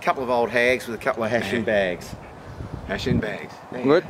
couple of old hags with a couple of hashing bags. Hashing bags. Good.